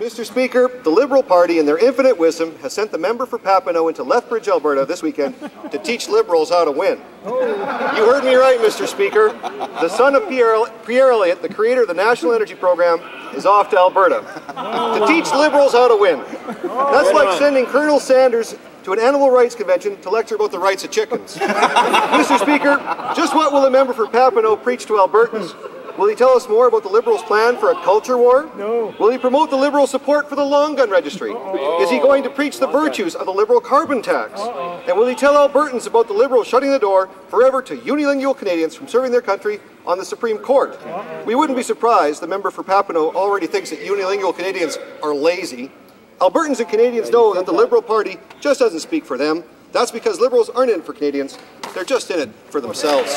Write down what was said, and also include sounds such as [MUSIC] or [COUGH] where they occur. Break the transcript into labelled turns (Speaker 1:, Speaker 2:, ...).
Speaker 1: Mr. Speaker, the Liberal Party, in their infinite wisdom, has sent the member for Papineau into Lethbridge, Alberta this weekend to teach Liberals how to win. You heard me right, Mr. Speaker. The son of Pierre, Pierre Elliott, the creator of the National Energy Program, is off to Alberta to teach Liberals how to win. That's like sending Colonel Sanders to an animal rights convention to lecture about the rights of chickens. [LAUGHS] Mr. Speaker, just what will the member for Papineau preach to Albertans? Will he tell us more about the Liberals' plan for a culture war?
Speaker 2: No.
Speaker 1: Will he promote the Liberal support for the long gun registry? Is he going to preach the virtues of the Liberal carbon tax? And will he tell Albertans about the Liberals shutting the door forever to unilingual Canadians from serving their country on the Supreme Court? We wouldn't be surprised the member for Papineau already thinks that unilingual Canadians are lazy. Albertans and Canadians know that the Liberal Party just doesn't speak for them. That's because Liberals aren't in for Canadians, they're just in it for themselves.